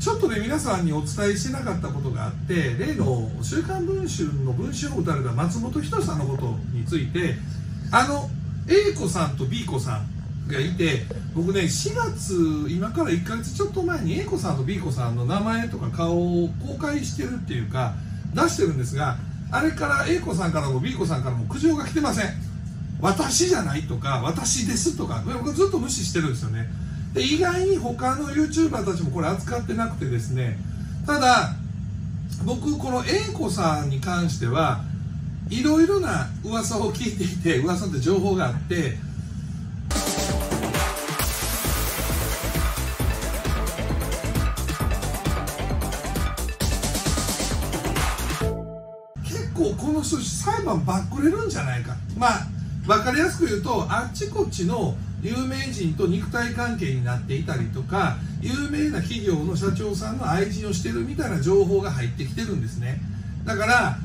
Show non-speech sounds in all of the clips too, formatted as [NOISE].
ちょっとね皆さんにお伝えしてなかったことがあって例の「週刊文春」の文春を打たれた松本人志さんのことについてあの A 子さんと B 子さんがいて僕ね4月今から1ヶ月ちょっと前に A 子さんと B 子さんの名前とか顔を公開してるっていうか出してるんですがあれから A 子さんからも B 子さんからも苦情が来てません。私じゃないとか私ですとか僕ずっと無視してるんですよね。で意外に他の YouTuber たちもこれ扱ってなくてですねただ僕この A 子さんに関してはいろいろな噂を聞いていて噂って情報があって結構この人裁判バックれるんじゃないか。まあ分かりやすく言うとあっちこっちの有名人と肉体関係になっていたりとか有名な企業の社長さんの愛人をしてるみたいな情報が入ってきてるんですね。だから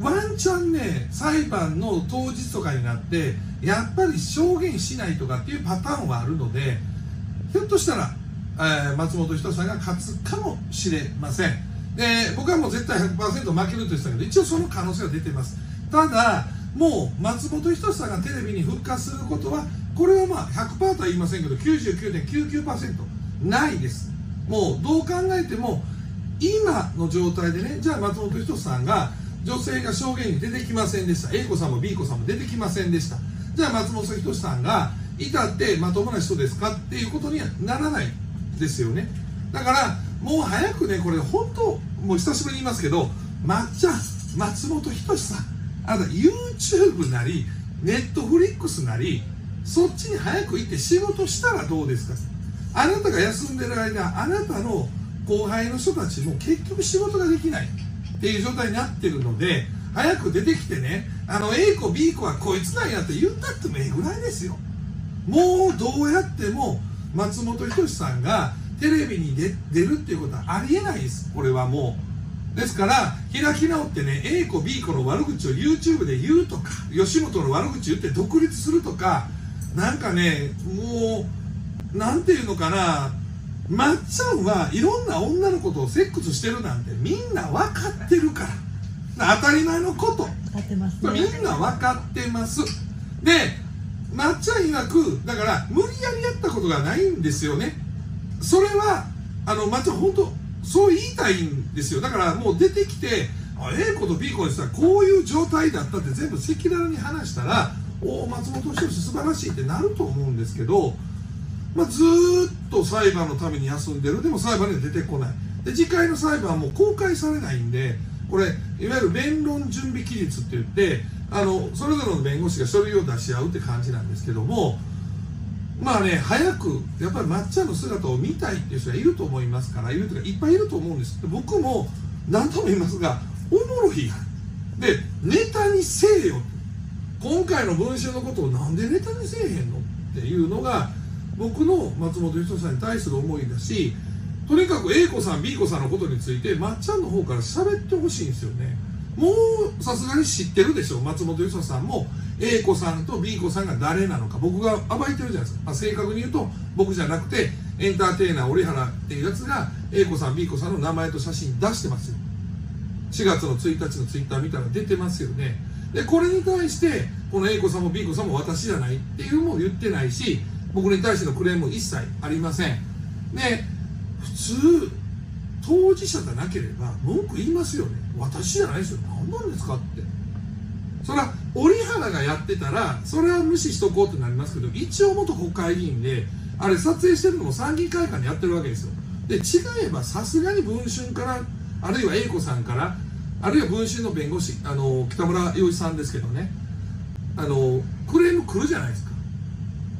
ワンチャンね裁判の当日とかになってやっぱり証言しないとかっていうパターンはあるのでひょっとしたら、えー、松本人志さんが勝つかもしれません。で僕はもう絶対100%負けると言ってたけど一応その可能性は出てます。ただもう松本人志さんがテレビに復活することはこれはまあ100%とは言いませんけど99.99%ないです。もうどう考えても今の状態でねじゃあ松本人志さんが女性が証言に出てきませんでした。A 子さんも B 子さんも出てきませんでした。じゃあ松本人志さんがいたってまともな人ですかっていうことにはならないですよね。だからもう早くねこれ本当もう久しぶりに言いますけどまっちゃん松本人志さん。あなた YouTube なりネットフリックスなりそっちに早く行って仕事したらどうですか？あなたが休んでる間あなたの後輩の人たちも結局仕事ができないっていう状態になってるので早く出てきてねあの A 子 B 子はこいつなんやって言ったってもええぐらいですよ。もうどうやっても松本人志さんがテレビに出出るっていうことはありえないです。これはもう。ですから開き直ってね A 子 B 子の悪口を YouTube で言うとか吉本の悪口言って独立するとかなんかねもうなんていうのかなまっちゃんはいろんな女の子とセックスしてるなんてみんな分かってるから。当たり前のこと。ってますね。みんな分かってます。でまっちゃん曰くだから無理やりやったことがないんですよね。それはあのまっちゃん本当そう言いたいんですよ。だからもう出てきてあ A 子と B 子でさこういう状態だったって全部赤裸々に話したらおお松本人志素晴らしいってなると思うんですけど、まあ、ずっと裁判のために休んでる。でも裁判には出てこない。で次回の裁判はもう公開されないんでこれいわゆる弁論準備期日って言ってあのそれぞれの弁護士が書類を出し合うって感じなんですけどもまあね早くやっぱり抹茶の姿を見たいっていう人がいると思いますからいるというかいっぱいいると思うんです。僕も何とも言いますがおもろいやん。でネタにせえよ今回の文春のことをなんでネタにせえへんのっていうのが僕の松本人志さんに対する思いだしとにかく A 子さん B 子さんのことについてまっちゃんの方から喋ってほしいんですよね。もうさすがに知ってるでしょ松本人志さんも A 子さんと B 子さんが誰なのか。僕が暴いてるじゃないですか、まあ、正確に言うと僕じゃなくてエンターテイナー折原っていうやつが A 子さん B 子さんの名前と写真出してますよ。4月の1日のツイッター見たら出てますよね。でこれに対してこの A 子さんも B 子さんも私じゃないっていうのも言ってないし僕に対してのクレームも一切ありません。で普通当事者じゃなければ文句言いますよね。私じゃないですよ。何なんですかって。それは折原がやってたらそれは無視しとこうってなりますけど一応元国会議員であれ撮影してるのも参議院会館でやってるわけですよ。で違えばさすがに文春からあるいは A 子さんからあるいは文春の弁護士あの北村洋一さんですけどね。あのクレーム来るじゃないですか。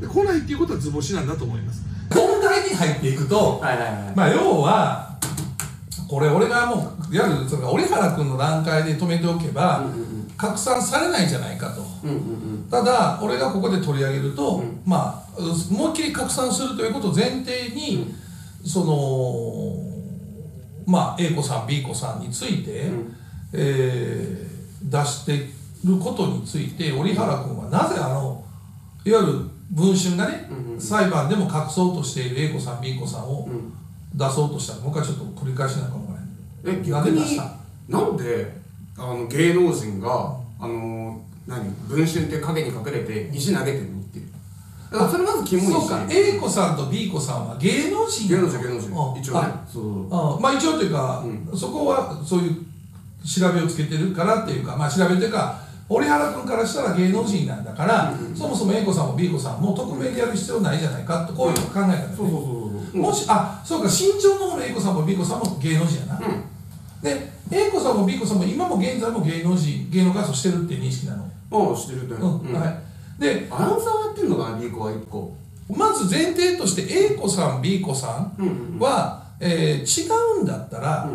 で来ないっていうことは図星なんだと思います。本題に入っていくと、はいはいはい。まあ要はこれ俺がもういわゆるその折原君の段階で止めておけば、うんうん拡散されないんじゃないかと。うんうんうん。ただ俺がここで取り上げると、うん。まあ思いっきり拡散するということを前提に、そのまあ A 子さん B 子さんについて、うんえー出してることについて折原君はなぜあのいわゆる文春がね、うんうん裁判でも隠そうとしている A 子さん B 子さんを、うん。出そうとしたらもう一回ちょっと繰り返しなんかもわからんえ逆になんであの芸能人があの何文春って影に隠れて石投げてるのって。いうだからそれまずキモいし。そうか。A 子さんと B 子さんは芸能人芸能人芸能人。うん一応ね。あそう。あまあ一応というか、そこはそういう調べをつけてるからっていうかまあ調べてか折原君からしたら芸能人なんだから、そもそも A 子さんも B 子さんも匿名でやる必要ないじゃないかとこういう考えたんだよねそうそうそう。もしあそうか身長の方の A 子さんも B 子さんも芸能人やな、で A 子さんも B 子さんも今も現在も芸能人芸能活動してるっていう認識なの、ああ知ってるってうんうん。はい。でアナウンサーやってんのかな B 子は1個。まず前提として A 子さん B 子さんは、えー違うんだったら、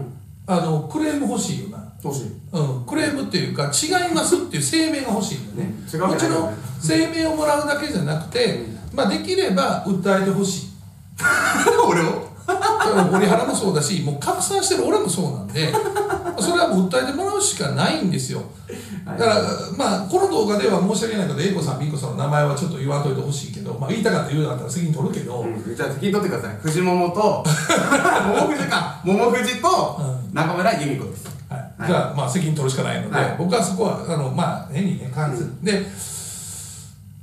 あのクレーム欲しいよ。な欲しい。うん、クレームっていうか違いますっていう声明が欲しいんだよね、うん。もちろん声明をもらうだけじゃなくて、まあ、できれば訴えてほしい。[LAUGHS] 俺を？折原もそうだしもう拡散してる俺もそうなんで [LAUGHS] それはもう訴えてもらうしかないんですよ。だから、まあ、この動画では申し訳ないけど A 子さん B 子さんの名前はちょっと言わんといてほしいけど、まあ、言いたかったら言うなかったら責任取るけど、うん。じゃあ責任取ってください。藤桃と [LAUGHS] 桃藤か。桃藤と中村由美子ですはいはいじゃあ、まあ、責任取るしかないので、はい。僕はそこはあの、まあ、変にね感じる、で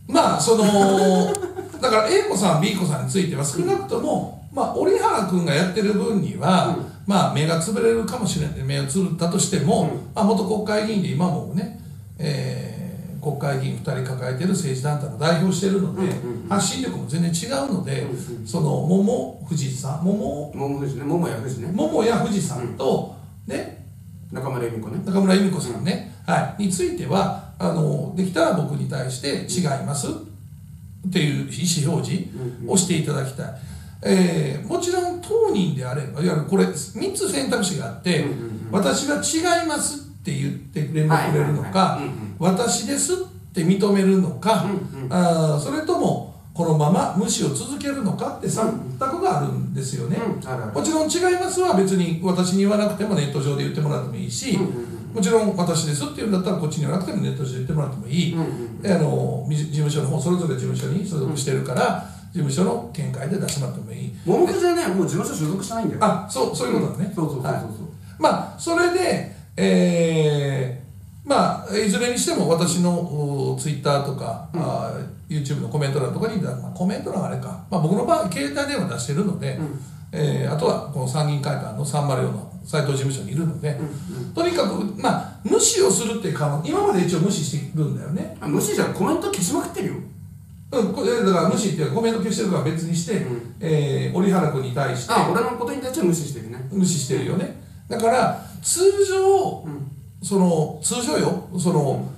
まあその [LAUGHS] だから A 子さん B 子さんについては少なくとも、まあ、折原君がやってる分には、まあ、目が潰れるかもしれない目をつぶったとしても、まあ、元国会議員で今もね、えー国会議員2人抱えてる政治団体の代表してるので、発信力も全然違うので、その桃藤さん桃？桃藤ね桃や藤ね。桃や藤さんと、ね中村由美子ね。中村由美子さんね、はい、についてはあのできたら僕に対して「違います」っていう意思表示をしていただきたい、えーもちろん当人であればいわゆるこれ3つ選択肢があって「私は違います」って言ってくれるのかはい。うんうん「私です」って認めるのか、あーそれともこのまま無視を続けるのかって3択があるん。ですよね、もちろん違いますは別に私に言わなくてもネット上で言ってもらってもいいし、もちろん私ですって言うんだったらこっちに言わなくてもネット上で言ってもらってもいい、であのみ事務所の方それぞれ事務所に所属してるから、事務所の見解で出してもらってもいい。桃藤はねもう事務所所属してないんだよ。あそうそういうことだね、そうそうそうそう。はい。まあそれでえーまあいずれにしても私のツイッターとか、あー YouTube のコメント欄とかに、まあ、コメント欄はあれか、まあ、僕の場合携帯電話出してるので、えーあとはこの参議院会館の304の斉藤事務所にいるので、とにかく、まあ、無視をするっていう可能今まで一応無視してるんだよね。あ無視じゃんコメント消しまくってるよ。うん、これだから無視っていうかコメント消してるから別にして、えー折原君に対して。あ俺のことに対しては無視してるね。無視してるよね。だから通常、その通常よ。その、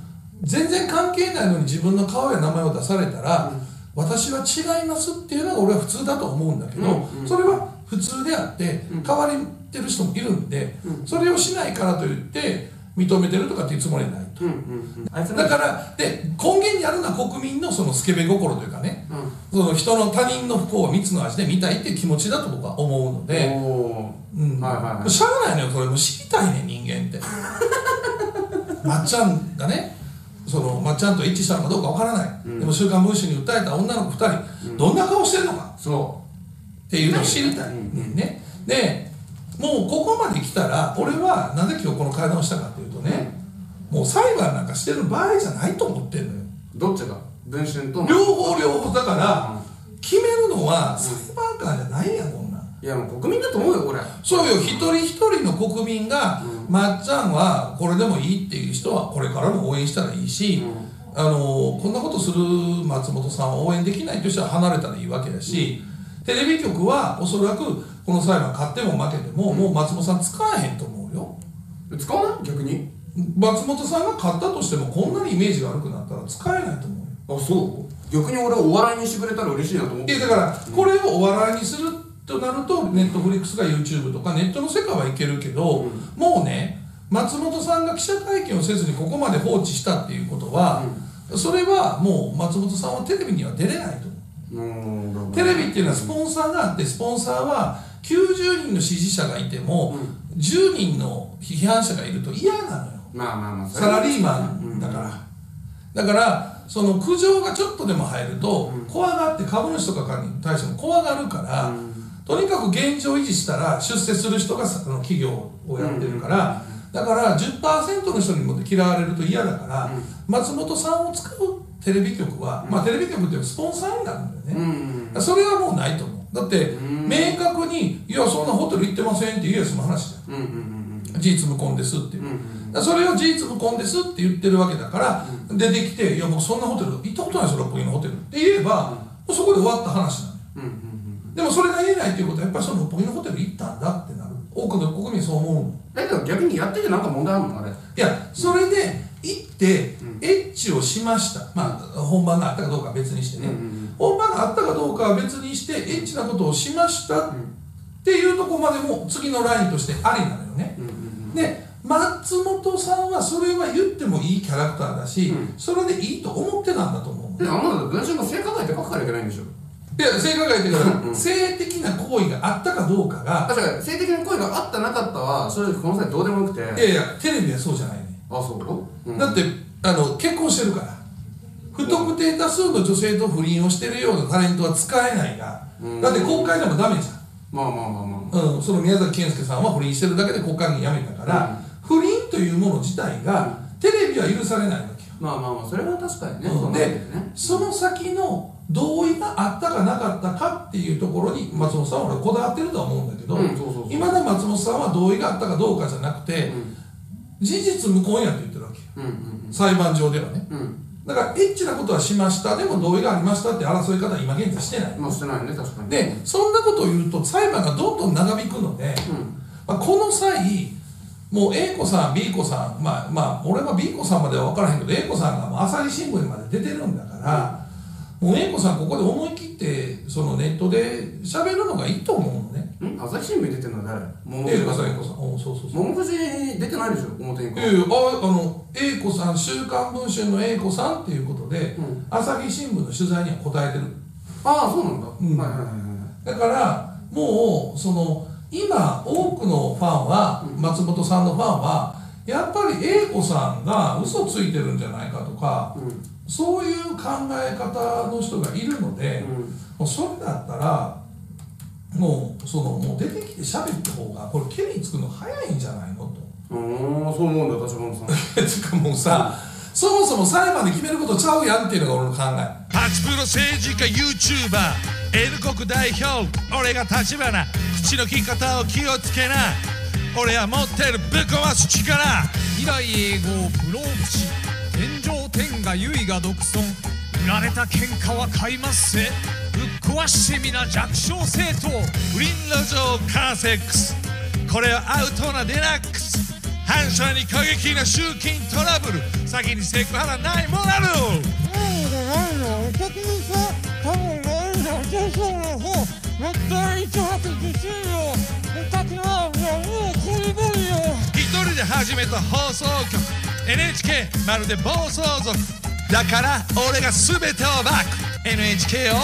全然関係ないのに自分の顔や名前を出されたら、私は違いますっていうのが俺は普通だと思うんだけど、それは普通であって、変わってる人もいるんで、それをしないからといって認めてるとかっていうつもりはないと。うん。うん。うん。だからで根源にあるのは国民のそのスケベ心というかね、その人の他人の不幸を蜜の味で見たいっていう気持ちだと僕は思うので、おうん。はいはいはい。しゃあないのよそれ。もう知りたいね人間って [LAUGHS] まっちゃんがねそのまっちゃんと一致したのかどうかわからない、でも「週刊文春」に訴えた女の子2人、どんな顔してるのか？ーそっていうのを知りたい、ね。でもうここまで来たら俺はなぜ今日この会談をしたかというとね、もう裁判なんかしてる場合じゃないと思ってんのよ。うどっちが？文春と両方両方だから決めるのは裁判官じゃないやんこんなん。いやもう国民だと思うよこれ。そうよ一人一人の国民が、まっちゃんはこれでもいいっていう人はこれからも応援したらいいし、あのこんなことする松本さんを応援できないという人は離れたらいいわけだし、テレビ局はおそらくこの裁判勝っても負けても、もう松本さん使わへんと思うよ。使わない？逆に？松本さんが勝ったとしてもこんなにイメージが悪くなったら使えないと思うよ。あそう。逆に俺お笑いにしてくれたら嬉しいなと思ってだからこれをお笑いにするとなるとネットフリックスが YouTube とかネットの世界はいけるけど、もうね松本さんが記者会見をせずにここまで放置したっていうことは、それはもう松本さんはテレビには出れないと。テレビっていうのはスポンサーがあってスポンサーは90人の支持者がいても、10人の批判者がいると嫌なのよ。まあまあまあサラリーマンだから、だからその苦情がちょっとでも入ると、怖がって株主とかに対しても怖がるから、とにかく現状維持したら出世する人が企業をやってるから、だから10%の人にも嫌われると嫌だから、松本さんを使うテレビ局は、まあテレビ局ってスポンサーになるんだよね、うんそれはもうないと思う。だって明確に「いやそんなホテル行ってません」って言えばその話だよ。うん事実無根ですっていう、それを事実無根ですって言ってるわけだから、出てきて「いや僕そんなホテル行ったことないですよ六本木のホテル」って言えば、そこで終わった話なのよでもそれが言えないっていうことはやっぱりその六本木のホテル行ったんだってなる。多くの国民そう思うの。だけど逆にやっててなんか問題あるのあれ。いやそれで行ってエッチをしました。まあ本番があったかどうかは別にしてね、うんうん本番があったかどうかは別にしてエッチなことをしましたっていうところまでも次のラインとしてありなのよね、うんうんで松本さんはそれは言ってもいいキャラクターだし、うん。それでいいと思ってたんだと思うであんなの文春が性加害って書くからいけないんでしょいや性加害っていうかうん。性的な行為があったかどうかが確かに性的な声があったなかったは正直この際どうでもよくて。いやいやテレビはそうじゃないね、あそう、うん、だってあの結婚してるから。不特定多数の女性と不倫をしてるようなタレントは使えないが、うん。だって国会でもダメじまあまあまあまあ。ゃん、うん、その宮崎健介さんは不倫してるだけで国会議員辞めたから、不倫というもの自体がテレビは許されないわけよ。まあまあまあそれは確かにね、でね。その先の同意があったかなかったかっていうところに松本さんはこだわってるとは思うんだけど、うん。そうだ松本さんは同意があったかどうかじゃなくて、事実無根やと言ってるわけ。ようんうん。裁判上ではね。うん。うんだからエッチなことはしましたでも同意がありましたって争い方は今現在してない。まあしてないね確かに。でそんなことを言うと裁判がどんどん長引くので、うん。まあ、この際もう A 子さん B 子さんまあまあ俺は B 子さんまでは分からへんけど A 子さんがもう朝日新聞にまで出てるんだから、もう A 子さんここで思い切ってそのネットで喋るのがいいと思うのね。ん？朝日新聞に出てんの誰？桃 A 子さん A 子さん。おそうそうそう。桃藤出てないでしょ？表にいやいやああの A 子さん「週刊文春」の A 子さんっていうことで、うん。朝日新聞の取材には答えてる。ああそうなんだ、うん。はいはいはいはい。だからもうその今多くのファンは松本さんのファンはやっぱり A 子さんが嘘ついてるんじゃないかとかうんそういう考え方の人がいるので、もうそれだったらもうそのもう出てきて喋った方がこれケリーつくの早いんじゃないのと。うんそう思うんだ立花さん。[LAUGHS] つかもうさそもそも裁判で決めることちゃうやんっていうのが俺の考え。パチプロ政治家 YouTuber N 国代表俺が立花。口の利き方を気をつけな。俺は持ってるぶっ壊す力。未来永劫不老不死天上天下唯我独尊。売られた喧嘩は買いますせぶっ壊してみな弱小生徒。不倫路上カーセックス。これはアウトなデラックス。反射に過激な集金トラブル。先にセクハラないモラル。一人で始めた放送局 NHK まるで暴走族。だから俺が全てをバック NHK を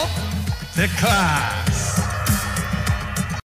ぶっ壊す